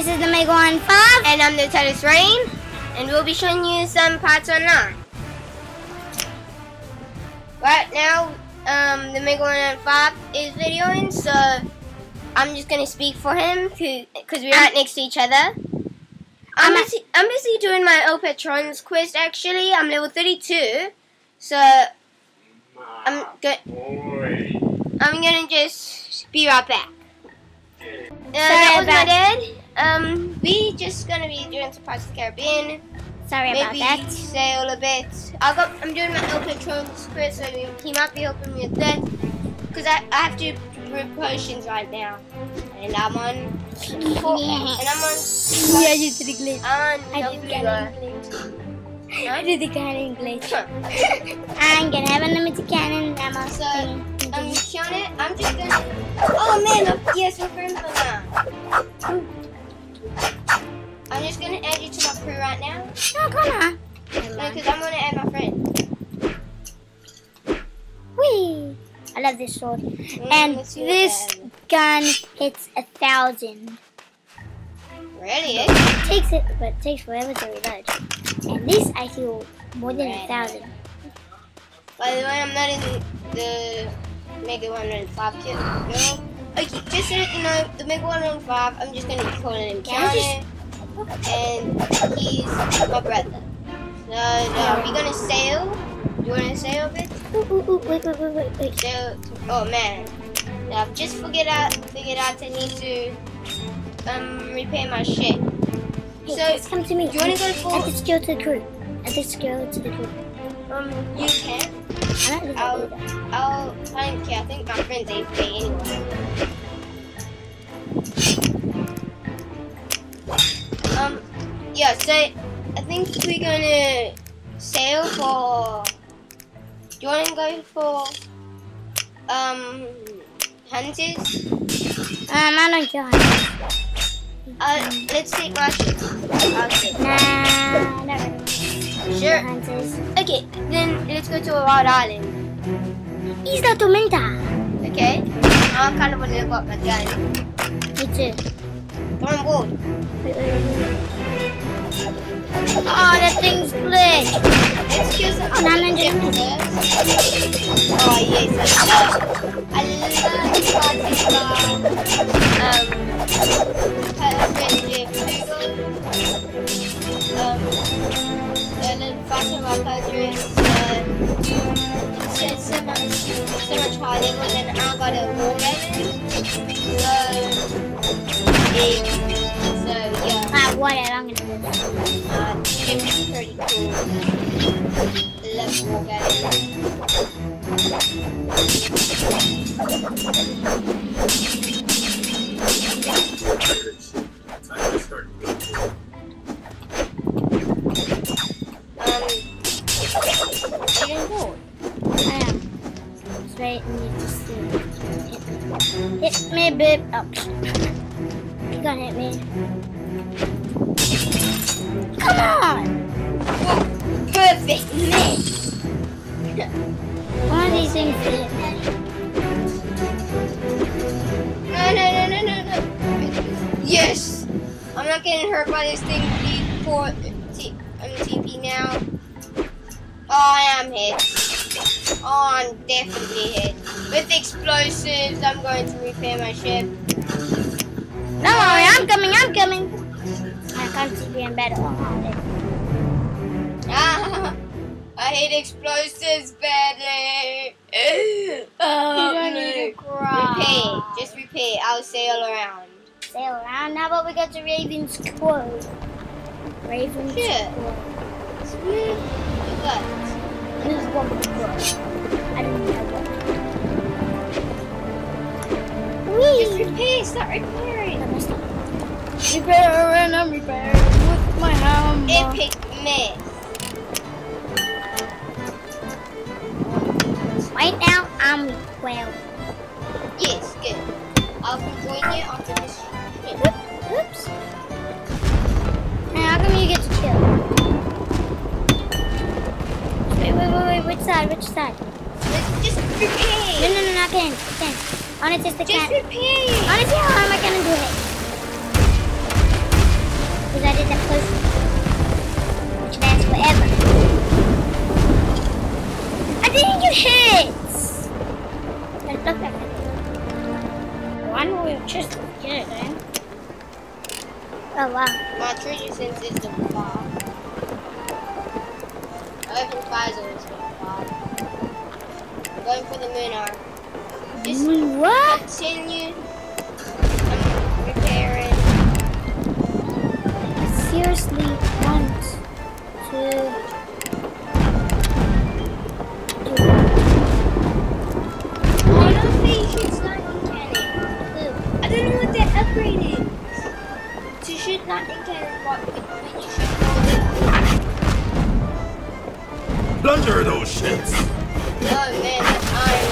This is the Mega One 5. And I'm the Talis Rain, and we'll be showing you some Pirates Online. Right now, um, the Mega One 5 is videoing, so I'm just gonna speak for him, because we're right next to each other. I'm, I'm busy, I'm busy doing my Opetrons quest, actually. I'm level 32, so I'm, go I'm gonna just be right back. Uh, that was my dad. Um, we just gonna be doing some Pirates of the Caribbean. Sorry Maybe about that. sail a bit. I got. I'm doing my open patrol script, so he might be helping me with that. Cause I, I have to brew potions right now, and I'm on. Four, and I'm on. Yeah, you did the glitch. I'm on. I did cannon glitch. I did the cannon glitch. I'm gonna have unlimited cannon ammo. So, thing. I'm showing it. I'm just gonna. Oh man! I'm, yes, we're friends now. I'm just gonna add you to my crew right now. No, come on. Because I'm gonna add my friend. Whee! I love this sword. Mm, And let's see what this gun hits a thousand. Really? Eh? It takes it, but it takes forever to reload. And this I heal more than a thousand. By the way, I'm not in the Mega 105 kit. No. Okay, just so you know, the Mega 105, I'm just gonna be calling him Counter. And he's my brother. So, uh, we're gonna sail. You wanna sail a bit? Ooh, ooh, ooh, wait, wait, wait, wait, wait. Sail. Oh man. Now, I've just figured out, figured out I need to um repair my ship. Hey, So, just come to me. do you wanna go for- Add this skill to the crew. Add this skill to the crew. Um, you can. Not gonna I'll. I'll, I don't care. I think my friend's AFK anyway. Yeah, so I think we're gonna sail for. Do you wanna go for, um, hunters? Um, I don't kill him. Uh, let's take my ship. I'll take it. Nah, really. Sure. Hunters. Okay, then let's go to a wild island. Isla Tormenta. Okay? I kind of want to look up my gun. Me too. Come on board. Wait, wait, wait. Oh, that thing's glitched. Let's kill some Oh. Oh yes, I love, I love um husband Um, and then about country. Uh, so much, so much higher level than I got a damage. So, yeah. Gonna do this. Uh, it's pretty cool. Love war games. Um, are you doing cool? I am. Just wait and you. Hit, hit me, babe. Oh, you gonna hit me. Come on! Perfect miss. One of these things me. No, no, no, no, no, no. Yes. I'm not getting hurt by this thing before. Uh, T- um, I'm TP now. Oh, I am hit. Oh, I'm definitely hit. With explosives, I'm going to repair my ship. Don't worry, I'm coming, I'm coming. I can't see being better. Ah, I hate explosives badly. you oh, don't no. need to cry. Repair. Just repair. I'll sail around. Sail around. How about we go to Raven's Cove? Raven's Sure. Cove. But This is the. I don't know what. just repair. Start repairing. I messed up. Repairing, I'm repairing with my hammer. Epic miss. Right now, I'm 12. Yes, good. I'll join you after this. trip. Oops. Now, how come you get to kill? Wait, wait, wait, wait. Which side? Which side? Let's just No, repair. no, no, not can. Can. I want to test the Just can. repair. I want to see how am I gonna do it because I did that push, which lasts forever. I didn't get hit! I Why don't we just get it, eh? Oh wow. My tree sense is the bomb. I open fires on this one, bomb. Going for the moon arc. Just what? continue you shoot all Plunder those ships. Oh man, that's iron.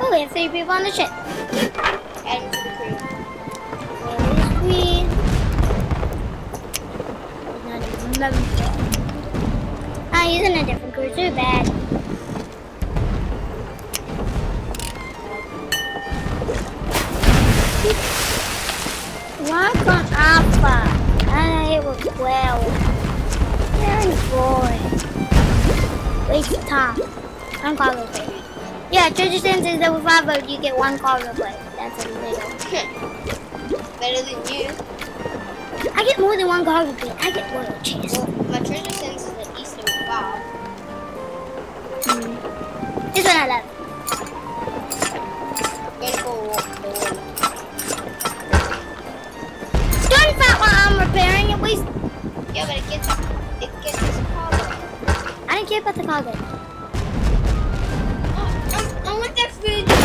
Oh, we have three people on the ship. Adding 11th. Ah, he's in a different group. too bad. Why can't Alpha? I was 12. Very boring. Waste of time. I'm calling for yeah, Treasure Sense is level 5, but you get one card replay. That's a little. Better than you. I get more than one cargo plate. I get royal chest. Well, my treasure sense is level five. Hmm. This one I love. I'm gonna go walk the wall. Don't fight while I'm repairing it. Waste. Yeah, but it gets it gets us cargo. I don't care about the cargo. Oh, I, I want that food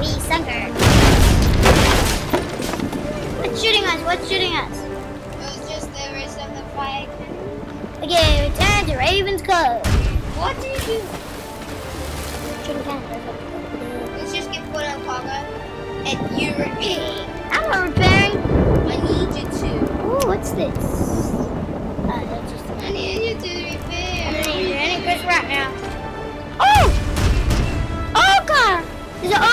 We sunk her. What's shooting us? What's shooting us? It was just the rest of the fire cannon. Okay, return to Raven's Cove. What do you do? Shooting cannon. Let's just get put on cargo. And you repeat. I'm not repairing. I need you to. Ooh, what's this? Uh, that's just I need you to repair. running Chris right now. Oh!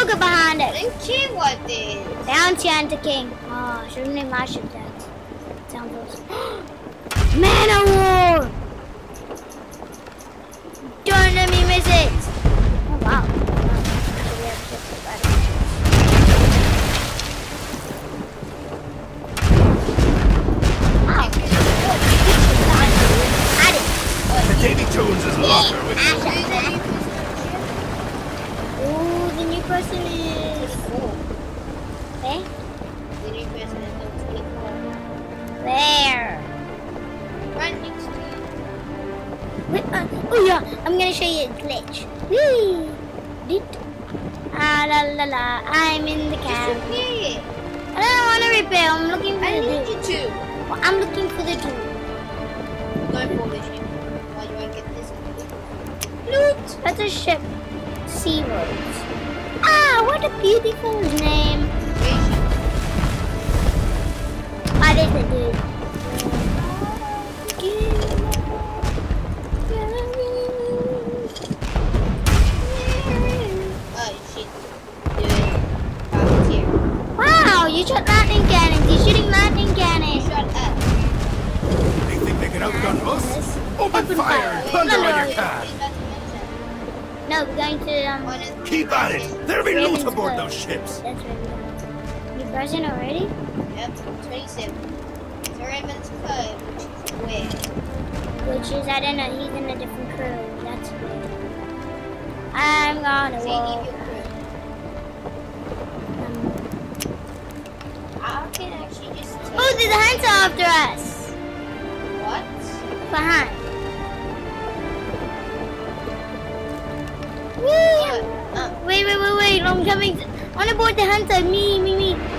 There's an behind I it. don't care what this. Bounty Hunter King. Oh, should have named my ship that. Sounds awesome. Man of War! Don't let me miss it! Oh, wow. Wow. Should we have ships like that? Wow. I did. The Davy Jones's locker with you Ooh, the new person is. Okay. The new person is level 24. There. Right next to you. Wait, uh, oh yeah, I'm gonna show you a glitch. Whee! Dit. Ah la la la, I'm in the cab. repair. I don't want to repair, I'm looking for I the need you to. Well, I'm looking for the dude. Go for this ship. While you won't get this. Loot. That's a ship. Sea Roads. Ah, what a beautiful name. What is it, dude? Shit. Wow, you shot lightning cannons. You're shooting lightning cannons. Shut up. They think they can outgun us? Open fire and plunder what you can. No, we're going to um. Keep at it. There'll be loot aboard those ships. That's where we're going. You person already? Yep, 27. It's Raven's Cove, which is where? Which is I don't know. He's in a different crew. That's weird. I'm gonna So you walk. your crew. Um, I can actually just take oh, there's a hunter after us. What? Behind. Coming. On aboard the hunter. Me, me, me.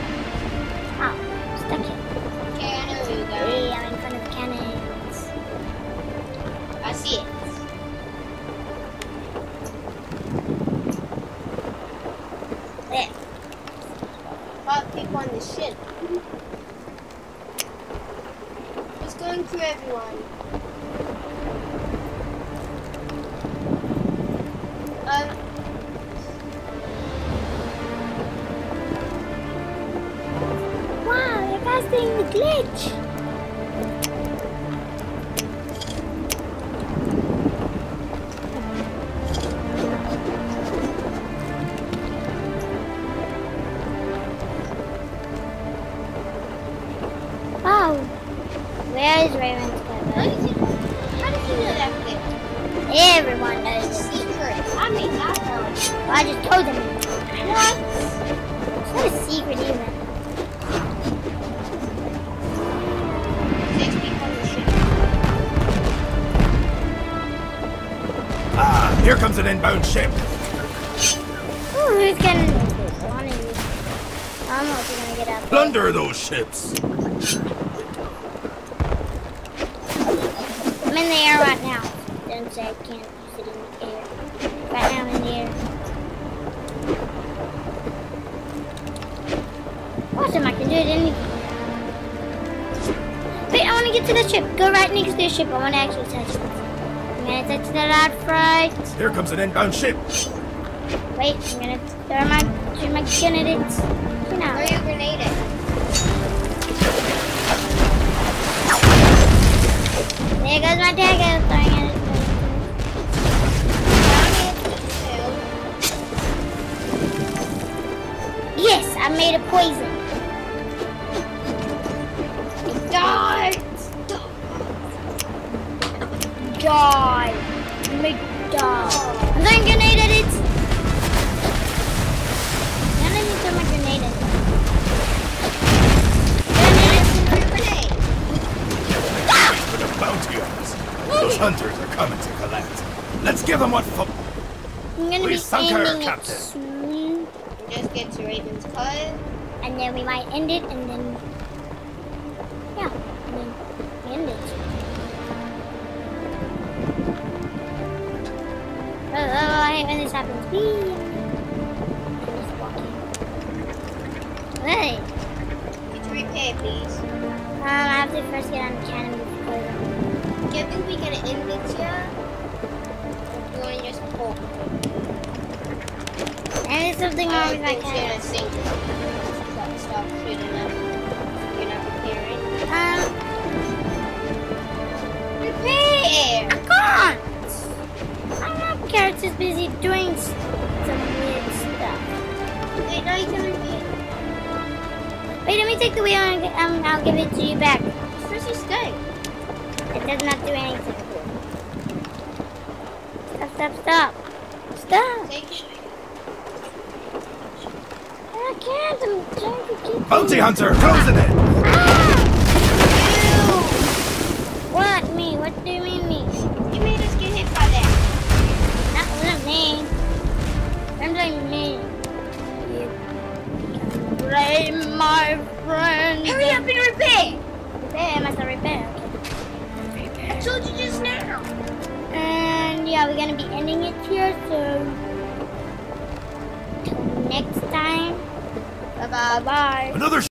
Wow, you guys doing the glitch. Wow. Where is Raymond's how cover? did you, how did you know that thing? Everyone knows it. secret. I that one. Well, I just told them. What? It's not a secret even. Ah, here comes an inbound ship. Ooh, who's getting of you. I don't know if you're gonna get out there. Plunder those ships. I'm in the air right now. Don't say I can't sit in the air. Right now I'm in the air. Awesome, I can do it anything. Wait, I want to get to the ship. Go right next to the ship. I want to actually touch it. I'm gonna touch that out. Here comes an inbound ship. Wait, I'm gonna throw my throw my gun at it. You Throw your grenade at. There goes my dagger. Throwing. It. Yes, I made a poison. Die. Make die. I'm throwing grenade at it. Now let me throw my grenade at it. Grenade! For the bounty on us. Those hunters are coming to collect. Let's give them what for. I'm gonna We be sunk her, ending it Captain. soon. Just get to Raven's cut. And then we might end it and then I hate when this happens. Whee! I'm just walking. Hey, Get to repair, please. um, I have to first get on the cannon before I Do you think we can end it here? You want to just pull? And there's something I wrong with my think cannon. it's gonna sink. Stop, shooting up. You're not repairing. Um, not Carrots is busy doing some weird stuff. Wait, now you can repair. Wait, let me take the wheel and um, I'll give it to you back. First you stay. It does not do anything. Stop, stop, stop. Stop. Take I can't. I'm trying to keep. bounty hunter closing it.